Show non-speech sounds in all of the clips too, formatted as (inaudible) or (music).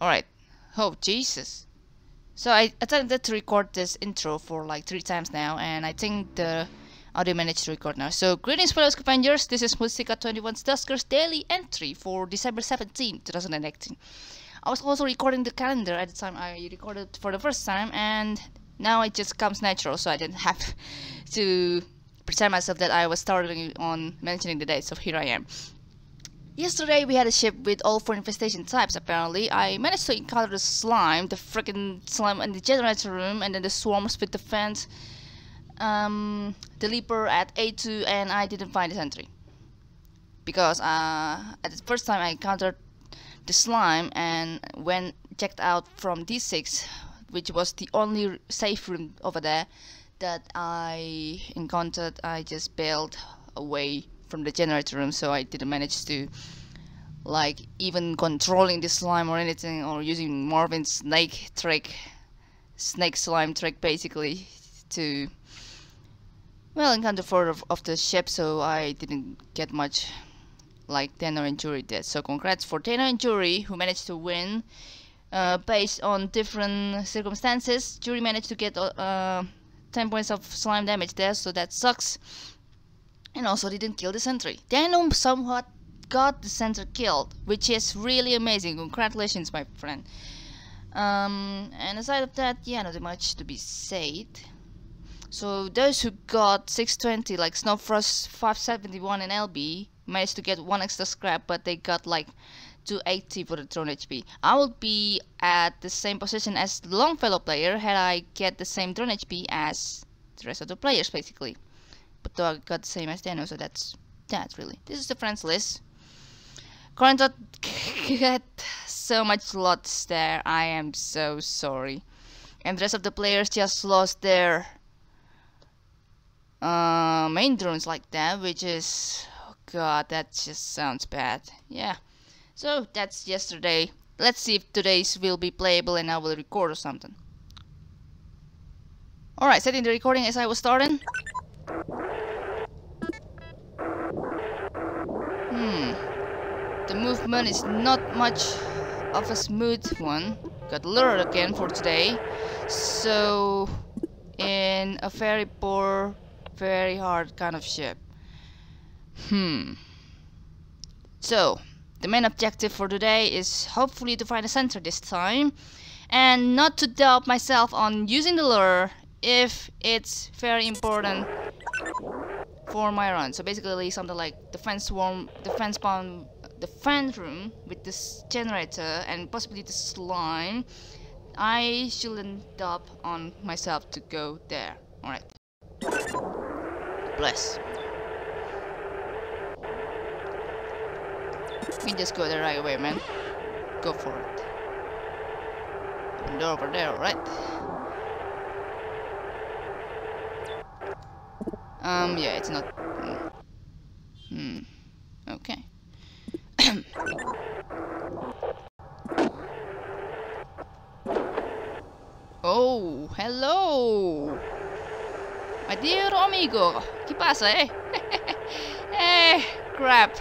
Alright. Oh, Jesus. So I attempted to record this intro for like three times now, and I think the audio managed to record now. So, greetings fellow scavengers, this is Mustika21's Duskers Daily Entry for December 17, 2018. I was also recording the calendar at the time I recorded for the first time, and now it just comes natural, so I didn't (laughs) have to pretend myself that I was starting on mentioning the date, so here I am. Yesterday we had a ship with all four infestation types apparently. I managed to encounter the slime, the freaking slime in the generator room, and then the swarms with the fence, um, the leaper at A2, and I didn't find the sentry. Because uh, at the first time I encountered the slime and when checked out from D6, which was the only safe room over there that I encountered, I just bailed away from the generator room so I didn't manage to like even controlling the slime or anything or using Marvin's snake trick snake slime trick basically to well encounter four of, of the ship so I didn't get much like Tenno and Jury did so congrats for Tenno and Jury who managed to win. Uh, based on different circumstances Jury managed to get uh, 10 points of slime damage there so that sucks and also didn't kill the sentry. Denom somewhat got the sentry killed, which is really amazing. Congratulations, my friend. Um, and aside of that, yeah, not much to be said. So those who got 620, like Snowfrost 571 and LB, managed to get one extra scrap, but they got like 280 for the drone HP. I would be at the same position as Longfellow player had I get the same drone HP as the rest of the players, basically but though I got the same as Daniel, so that's that really. This is the friends list. Korentoth got (laughs) so much lots there. I am so sorry. And the rest of the players just lost their uh, main drones like that, which is oh god, that just sounds bad. Yeah. So that's yesterday. Let's see if today's will be playable and I will record or something. Alright, setting the recording as I was starting. Hmm. The movement is not much of a smooth one. Got lured again for today. So, in a very poor, very hard kind of ship. Hmm. So, the main objective for today is hopefully to find a sentry this time. And not to doubt myself on using the lure if it's very important for my run. So basically something like defense swarm, defense spawn, defense room with this generator and possibly the slime. I shouldn't doubt on myself to go there. Alright. Bless. We just go the right away, man. Go for it. And over there, right? Um, yeah, it's not... Hmm. Okay. (coughs) oh, hello! My dear amigo! ¿Qué pasa, eh? (laughs) eh, crap.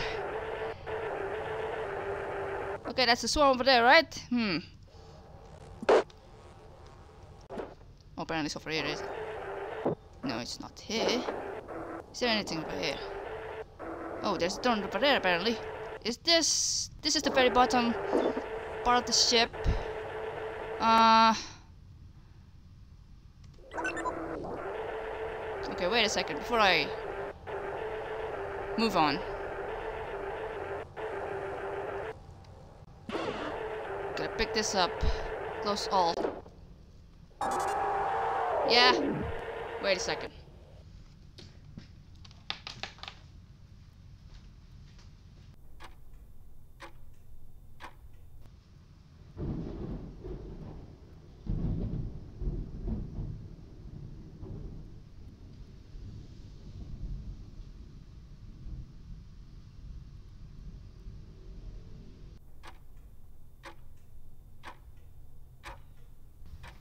Okay, that's the swarm over there, right? Hmm. Oh, apparently it's over here, is it? No, it's not here. Is there anything over here? Oh, there's a drone over there apparently. Is this... This is the very bottom part of the ship. Uh... Okay, wait a second before I move on. Gotta pick this up. Close all. Yeah. Wait a second.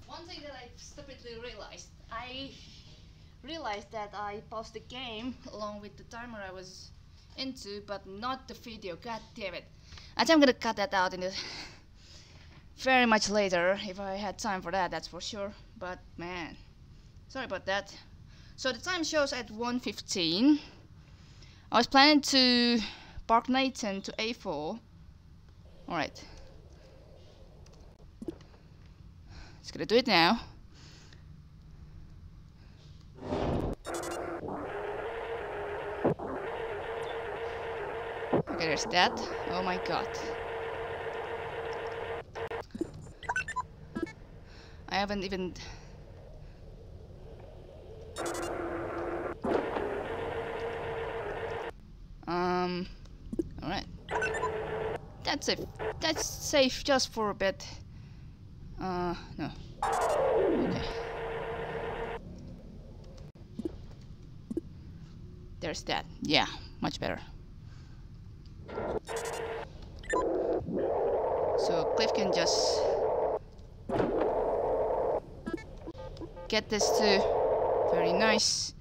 One thing that I stupidly realized, I realized paused the game along with the timer I was into, but not the video. God damn it! I think I'm gonna cut that out in the very much later if I had time for that, that's for sure. But man, sorry about that. So the time shows at 1.15. I was planning to park Nathan to A4. Alright. Just gonna do it now. Okay, there's that. Oh my god. I haven't even... Um... Alright. That's safe. That's safe just for a bit. Uh, no. Okay. There's that. Yeah, much better. So Cliff can just get this too. Very nice.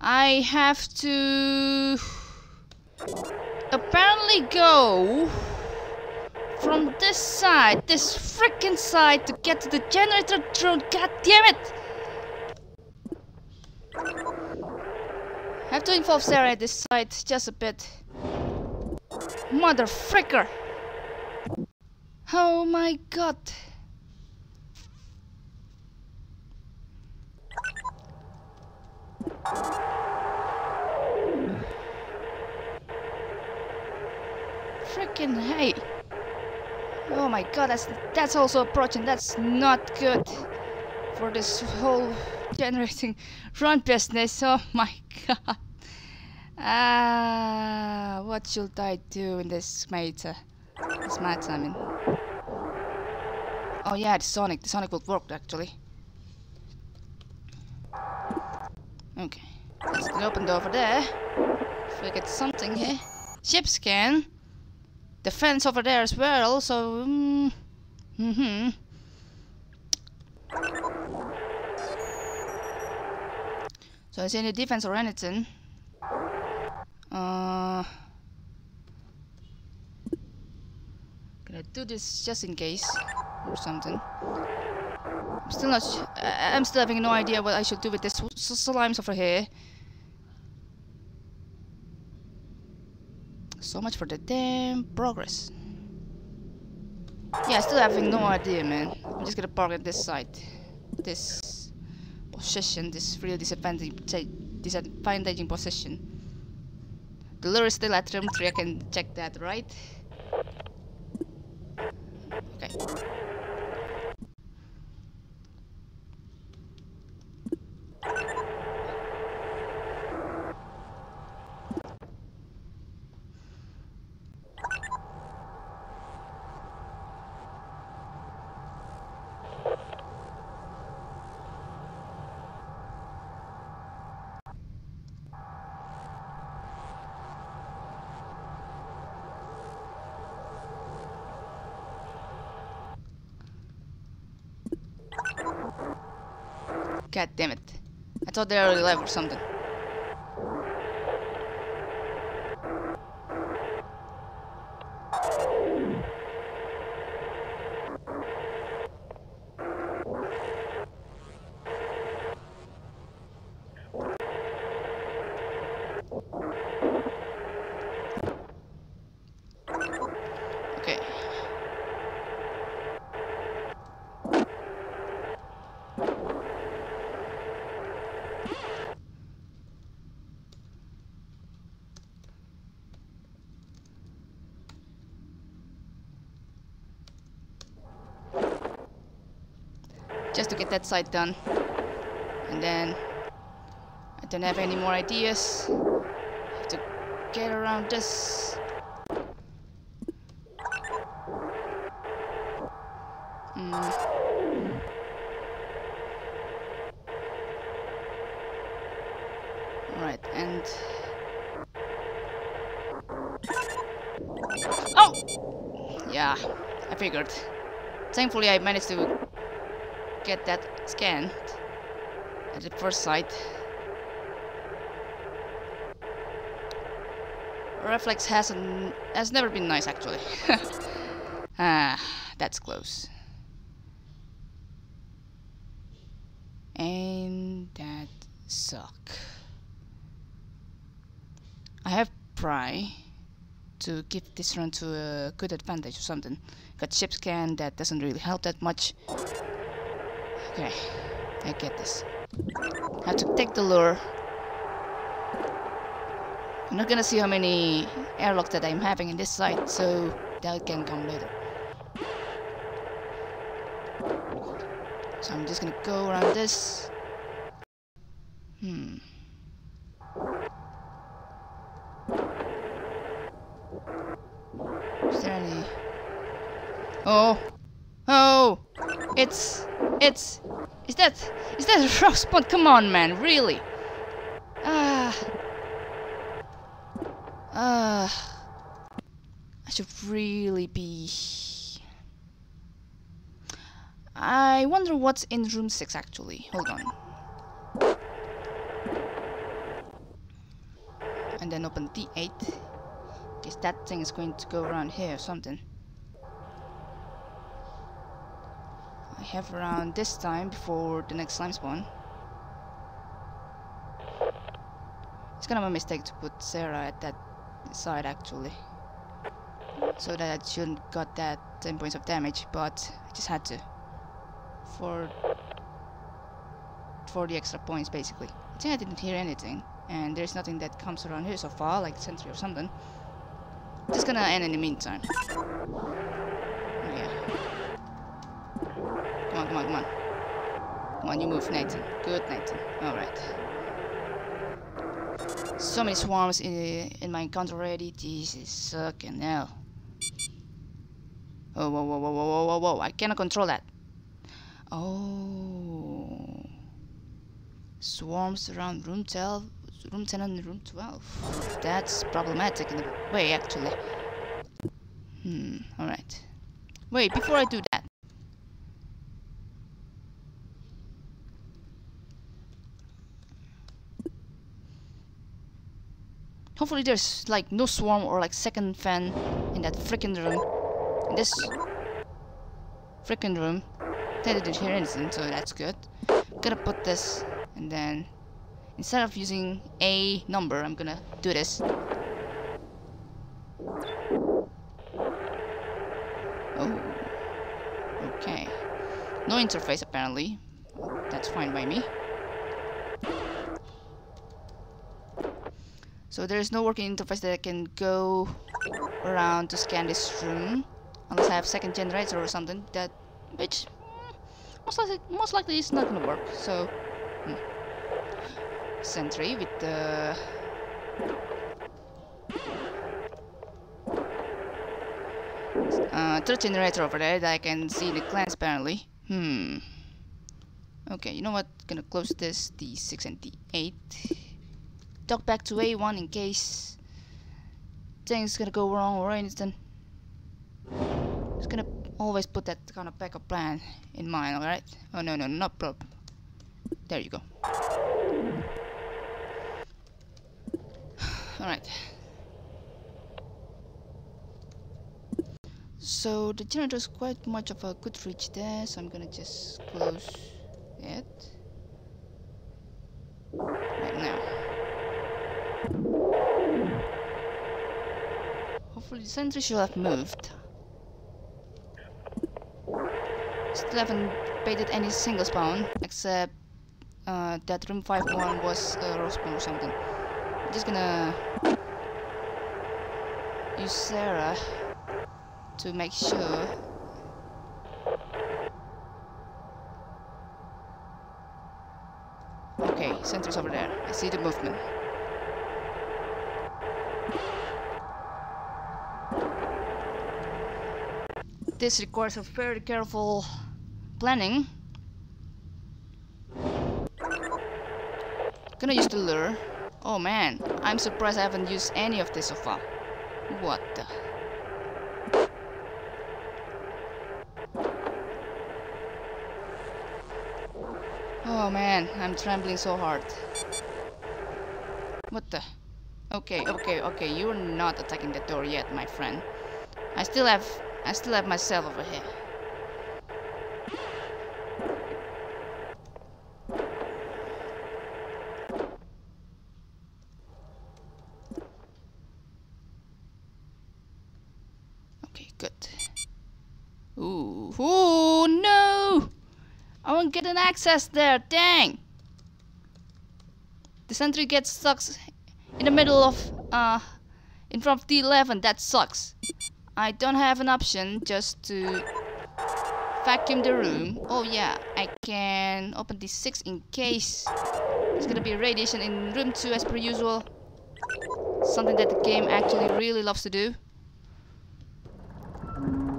I have to apparently go from this side, this freaking side, to get to the generator drone. God damn it! have to involve Sarah at this side just a bit. Mother fricker! Oh my god! Freaking hey! Oh my god, that's that's also approaching. That's not good for this whole generating (laughs) run business. Oh my god. Ah, what should I do in this matter? This matter, I mean. Oh yeah, the Sonic. The Sonic will work actually. Okay, let's open the door over there. If we get something here. Ship scan. The fence over there as well, so... Mm, mm hmm So is any defense or anything? Uh... I do this just in case? Or something? I'm still not... I'm still having no idea what I should do with this slimes over here. So much for the damn progress. Yeah, still having no idea, man. I'm just gonna park at this side. This position, this really disadvantaging, disadvantaging position. The lure is still at room 3, I can check that, right? Okay. God damn it. I thought they already left or something. Just to get that side done. And then I don't have any more ideas. Have to get around this. Mm. Right, and... Oh! Yeah, I figured. Thankfully I managed to get that scanned at the first sight. Reflex hasn't has never been nice actually. (laughs) ah, that's close. And that suck. I have pry to give this run to a good advantage or something. Got ship scan that doesn't really help that much. Okay, I get this. Have to take the lure. I'm not gonna see how many airlocks that I'm having in this site, so that can come later. So I'm just gonna go around this. Hmm. Is there any... Oh! Oh! It's... It's... Is that... Is that a rough spot? Come on, man, really? Ah... Ah... I should really be... I wonder what's in room 6 actually. Hold on. And then open D8. Guess that thing is going to go around here or something. Have around this time before the next slime spawn. It's kind of a mistake to put Sarah at that side actually. So that I shouldn't got that 10 points of damage, but I just had to for for the extra points basically. I think I didn't hear anything and there's nothing that comes around here so far like sentry or something. Just gonna end in the meantime. Oh, yeah. Come on, come on, come on. Come on, you move, Nathan. Good, Nathan. Alright. So many swarms in, in my encounter already. Jesus, sucking hell. Oh, whoa, whoa, whoa, whoa, whoa, whoa. I cannot control that. Oh. Swarms around room 12, room 10 and room 12. That's problematic in a way, actually. Hmm, alright. Wait, before I do that. Hopefully there's like no swarm or like second fan in that freaking room. In this freaking room. They didn't hear anything, so that's good. Gonna put this, and then instead of using a number, I'm gonna do this. Oh. Okay. No interface apparently. That's fine by me. So there's no working interface that I can go around to scan this room. Unless I have second generator or something that which most likely, most likely it's not gonna work. So, hmm. Sentry with the uh, third generator over there that I can see the clans apparently. Hmm. Okay, you know what? Gonna close this D6 and D8. Dock back to A1 in case things gonna go wrong or anything. Just gonna always put that kind of backup plan in mind, alright? Oh no, no, not problem. There you go. (sighs) alright. So the generator is quite much of a good reach there, so I'm gonna just close it. Right now. Hopefully the sentry should have moved. Still haven't baited any single spawn, except uh, that room 5-1 was a row spawn or something. I'm just gonna use Sarah to make sure Okay, sentry's over there. I see the movement. This requires a very careful planning. Gonna use the lure. Oh man, I'm surprised I haven't used any of this so far. What the... Oh man, I'm trembling so hard. What the? Okay, okay, okay, you're not attacking the door yet, my friend. I still have, I still have my cell over here. Okay, good. Ooh, ooh, no! I won't get an access there, dang! The sentry gets stuck in the middle of, uh, in front of D11, that sucks. I don't have an option just to vacuum the room. Oh yeah, I can open the 6 in case there's gonna be radiation in room 2 as per usual. Something that the game actually really loves to do.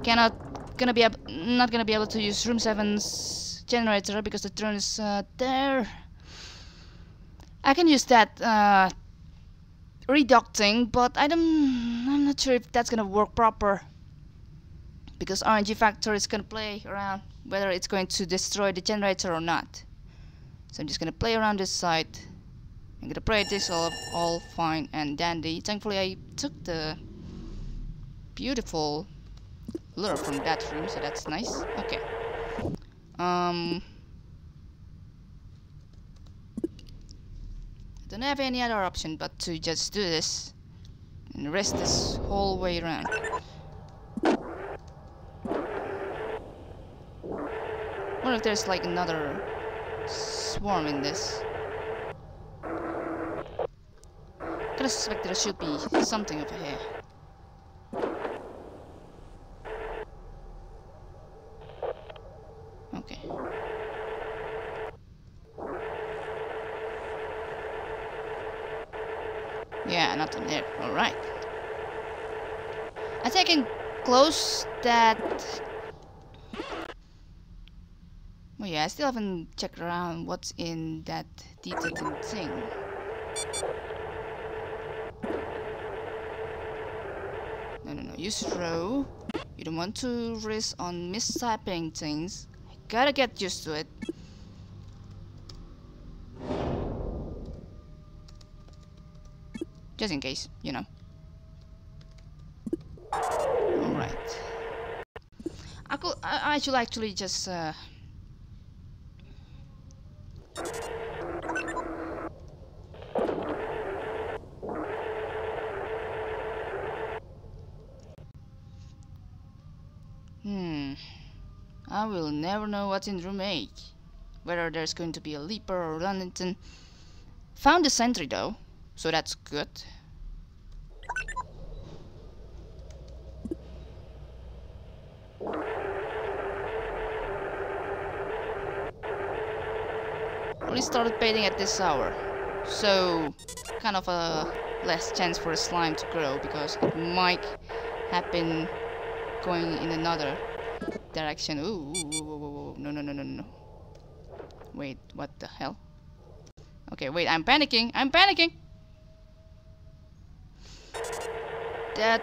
Cannot gonna be not gonna be able to use room 7's generator because the drone is uh, there. I can use that uh, reducting, but I don't. I'm not sure if that's gonna work proper because RNG Factor is gonna play around whether it's going to destroy the generator or not. So I'm just gonna play around this side. I'm gonna pray this all all fine and dandy. Thankfully I took the beautiful lure from that room, so that's nice. Okay. Um don't have any other option but to just do this and rest this whole way around. wonder if there's like another swarm in this. Kinda suspect there should be something over here. Okay. Yeah, nothing there. Alright. I think I can close that Oh yeah, I still haven't checked around what's in that detecting thing. No, no, no, use row. You don't want to risk on mistyping things. I gotta get used to it. Just in case, you know. I, should actually just uh, Hmm. I will never know what's in room 8. Whether there's going to be a Leaper or London. Found the sentry though, so that's good. Only started baiting at this hour, so kind of a less chance for a slime to grow because it might happen going in another direction. Ooh, ooh, ooh, ooh, no, no, no, no, no. Wait, what the hell? Okay, wait, I'm panicking. I'm panicking. That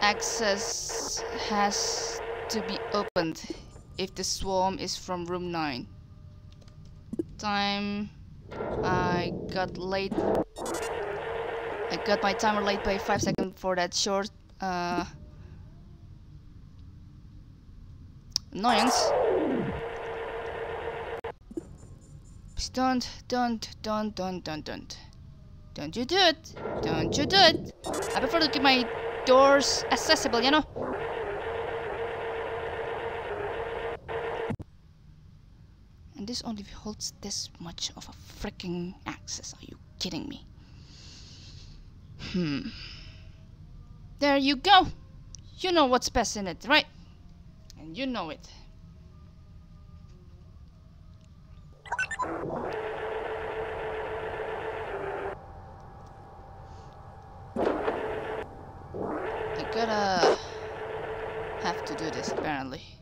access has to be opened if the swarm is from room 9. Time I got late. I got my timer late by 5 seconds for that short uh, annoyance. Please don't, don't, don't, don't, don't, don't. Don't you do it. Don't you do it. I prefer to keep my doors accessible, you know? And this only holds this much of a freaking access. Are you kidding me? Hmm. There you go. You know what's best in it, right? And you know it. I gotta have to do this apparently.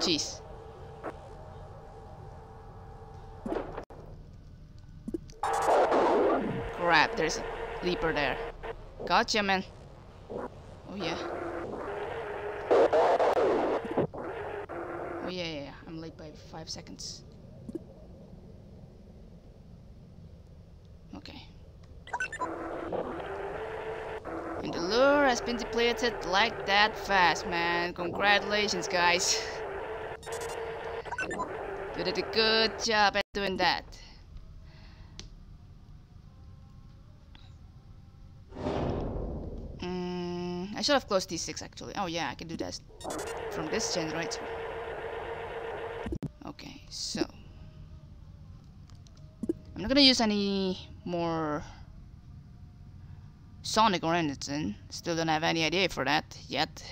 Jeez. Crap, there's a leaper there. Gotcha, man. Oh yeah. Oh yeah, yeah, yeah. I'm late by five seconds. Okay. And the lure has been depleted like that fast, man. Congratulations, guys. (laughs) You did a good job at doing that. Mm, I should have closed D6 actually. Oh yeah, I can do that from this generator. Okay, so I'm not gonna use any more Sonic or anything. Still don't have any idea for that yet.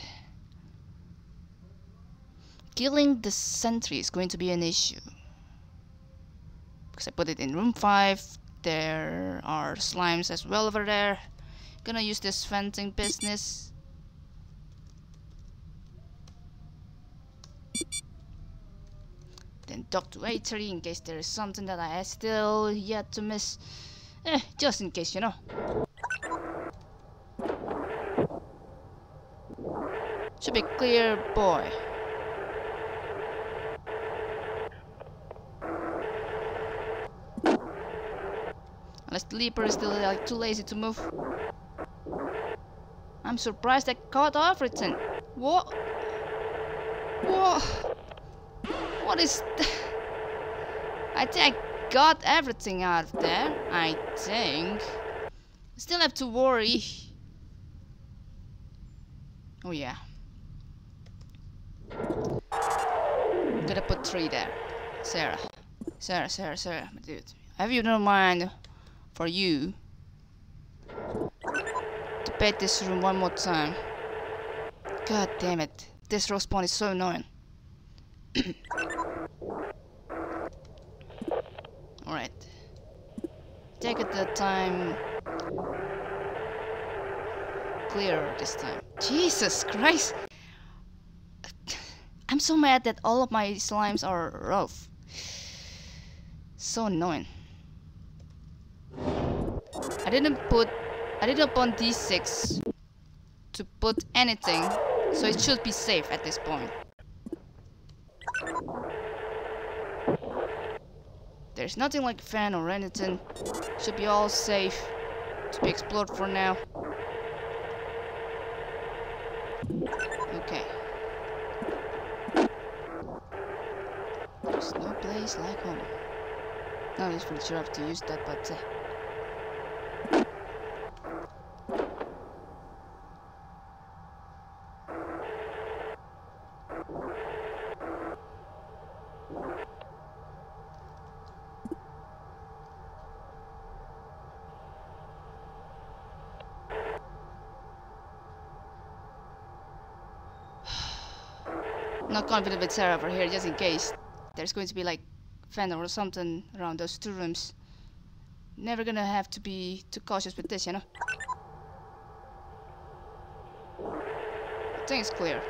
Killing the sentry is going to be an issue. Because I put it in room 5. There are slimes as well over there. Gonna use this venting business. Then dock to A3 in case there is something that I still yet to miss. Eh, just in case, you know. Should be clear, boy. The leaper is still like too lazy to move. I'm surprised I caught everything. What? What? What is I think I got everything out of there. I think. Still have to worry. Oh yeah. Gonna put three there. Sarah. Sarah, Sarah, Sarah, my dude. Have you no mind for you to pet this room one more time? God damn it. This row spawn is so annoying. (coughs) Alright. Take it the time Clear this time. Jesus Christ! (sighs) I'm so mad that all of my slimes are rough. So annoying. I didn't put I didn't put D6 to put anything, so it should be safe at this point. There's nothing like fan or anything. Should be all safe to be explored for now. Okay. There's no place like home. Not just pretty sure I to use that, but... Uh, not confident with Sarah over here, just in case there's going to be like fender or something around those two rooms. Never gonna have to be too cautious with this, you know? I think it's clear.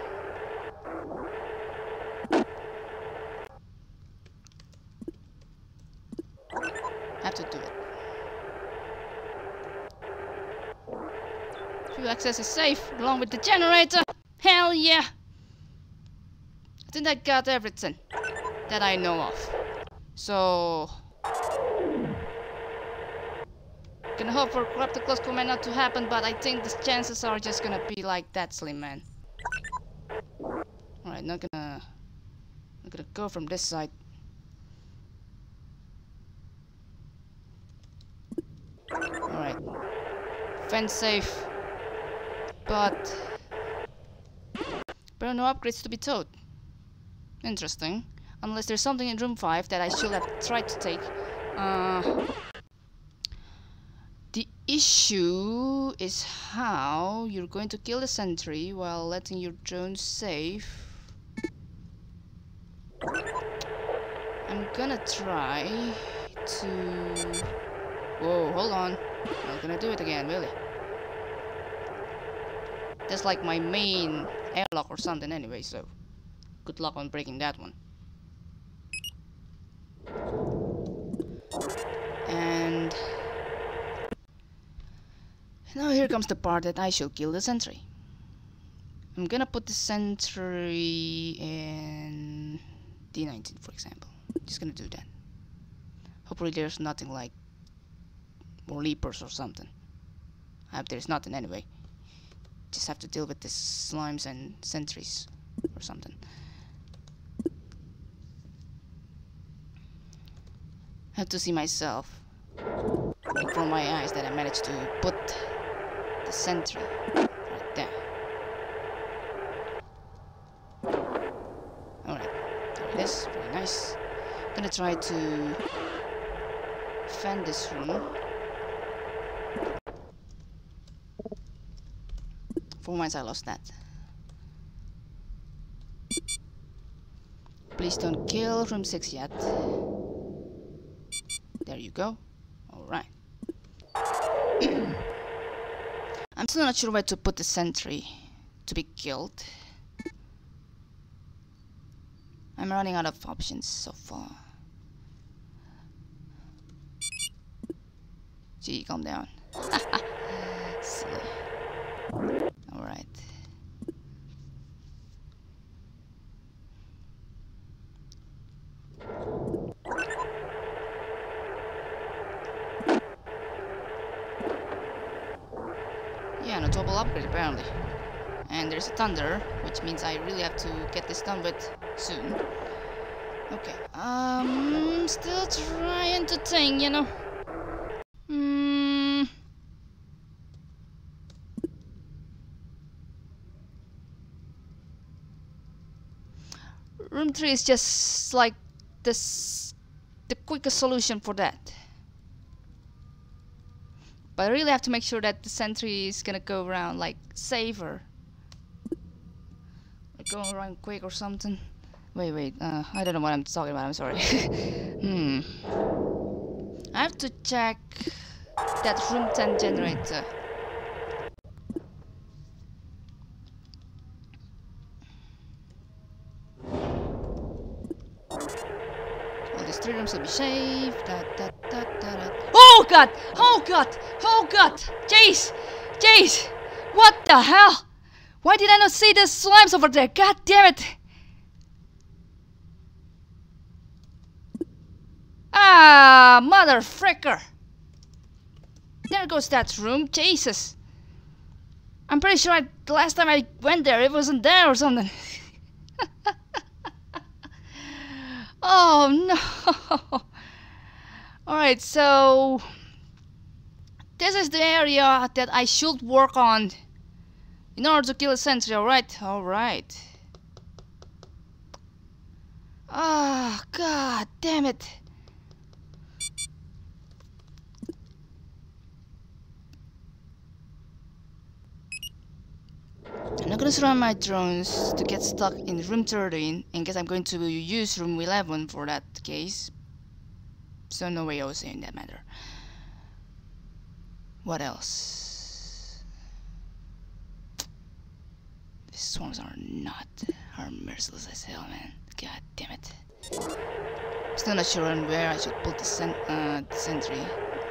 Have to do it. Fuel access is safe, along with the generator! Hell yeah! I think I got everything that I know of. So... Gonna hope for corrupted close command not to happen, but I think the chances are just gonna be like that, Slim Man. Alright, not gonna... Not gonna go from this side. Alright. Fence safe. But... There are no upgrades to be towed. Interesting. Unless there's something in room 5 that I should have tried to take. Uh, the issue is how you're going to kill the sentry while letting your drone safe. I'm gonna try to... Whoa, hold on. I'm not gonna do it again, really. That's like my main airlock or something anyway, so good luck on breaking that one. And now here comes the part that I should kill the sentry. I'm gonna put the sentry in D19 for example. Just gonna do that. Hopefully there's nothing like more leapers or something. I hope there's nothing anyway. Just have to deal with the slimes and sentries or something. Have to see myself of my eyes that I managed to put the sentry right there. Alright, there it is, very nice. Gonna try to defend this room. For once I lost that. Please don't kill room 6 yet. There you go. Alright. (clears throat) I'm still not sure where to put the sentry to be killed. I'm running out of options so far. Gee, calm down. (laughs) Silly. Alright. Yeah, no double upgrade apparently. And there's a thunder, which means I really have to get this done with soon. Okay, um, still trying to think, you know. Hmm. Room 3 is just like this, the quickest solution for that. But I really have to make sure that the sentry is gonna go around like safer. Going around quick or something. Wait, wait, uh, I don't know what I'm talking about, I'm sorry. (laughs) hmm. I have to check that room 10 generator. All these three rooms will be safe. Da, da, da, da, da. Oh god! Oh god! Oh god! Jace! Jace! What the hell? Why did I not see the slimes over there? God damn it! Ah, mother fricker! There goes that room. Jesus! I'm pretty sure I, the last time I went there, it wasn't there or something. (laughs) oh no! (laughs) Alright, so this is the area that I should work on in order to kill a sentry, alright? Alright. Ah, oh, god damn it. I'm not gonna surround my drones to get stuck in room 13 in case I'm going to use room 11 for that case. So no way I was saying that matter. What else? These swarms are not are merciless as hell, man. God damn it. I'm Still not sure on where I should put the, cent uh, the sentry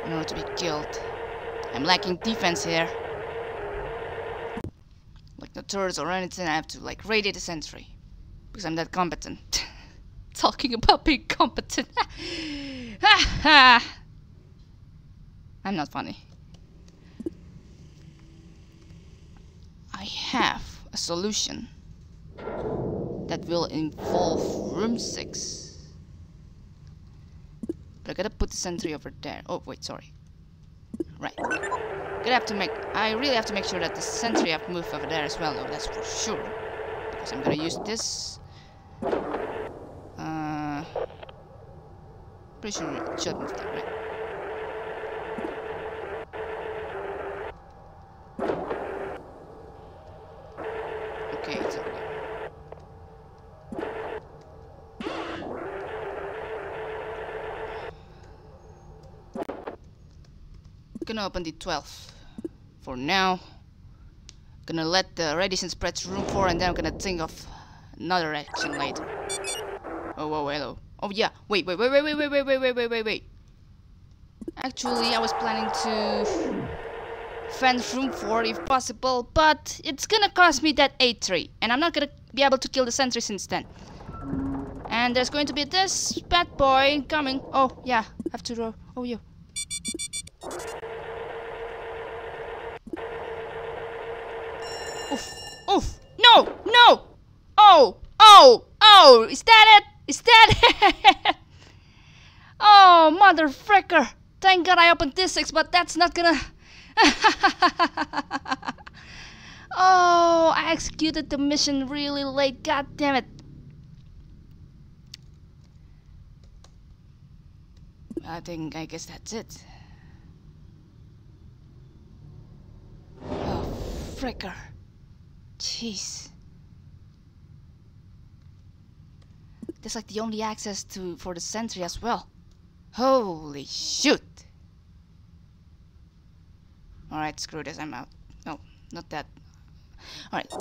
in order to be killed. I'm lacking defense here. Like no turrets or anything, I have to like radiate the sentry. Because I'm that competent. (laughs) Talking about being competent. (laughs) I'm not funny. I have a solution that will involve room 6. But I gotta put the sentry over there. Oh, wait, sorry. Right. Gonna have to make... I really have to make sure that the sentry have moved over there as well, though, that's for sure. Because I'm gonna use this uh, Pretty sure it should move that, right? Okay, it's over there. Gonna open the 12 for now. Gonna let the radiation spread to room 4 and then I'm gonna think of another action later. Oh, whoa, hello. Oh yeah, wait, wait, wait, wait, wait, wait, wait, wait, wait, wait, wait, wait. Actually, I was planning to fend room 4 if possible, but it's gonna cost me that 8-3, and I'm not gonna be able to kill the sentry since then. And there's going to be this bad boy coming. Oh, yeah, have to row. Oh, you. Oof, oof, no, no! Oh, oh, oh, is that it? Is that it? (laughs) oh mother fricker! Thank God I opened this six, but that's not gonna. (laughs) oh, I executed the mission really late. God damn it! I think I guess that's it. Oh, fricker! Jeez. That's like the only access to for the sentry as well. Holy shoot! Alright, screw this, I'm out. No, not that. Alright.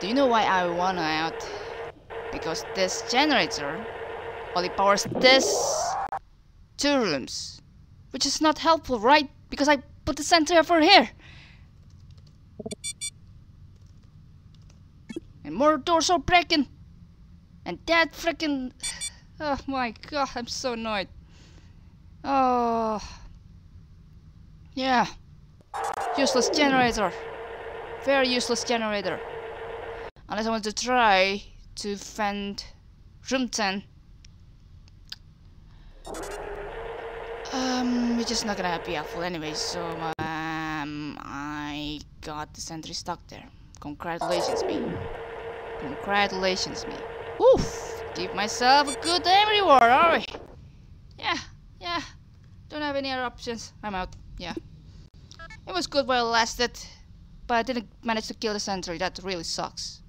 Do you know why I wanna out? Because this generator only powers this two rooms. Which is not helpful, right? Because I put the sentry over here. And more doors are breaking. And that freaking... Oh my god, I'm so annoyed. Oh... Yeah. Useless generator. Very useless generator. Unless I want to try to find room 10. Um, it's just not gonna be helpful anyway, so um, I got the sentry stuck there. Congratulations me. Congratulations me. Oof! Give myself a good aim reward, we? Yeah, yeah. Don't have any other options. I'm out. Yeah. It was good while it lasted, but I didn't manage to kill the sentry. That really sucks.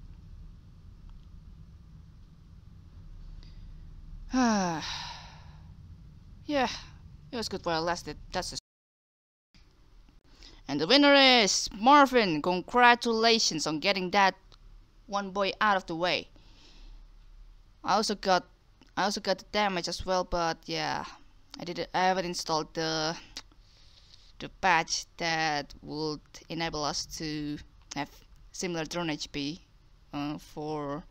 (sighs) yeah, it was good while it lasted. That's just. And the winner is Marvin. Congratulations on getting that one boy out of the way. I also got I also got the damage as well, but yeah, I didn't I haven't installed the the patch that would enable us to have similar drone HP uh, for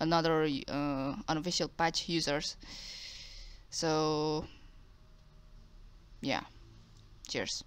another uh, unofficial patch users. So yeah, cheers.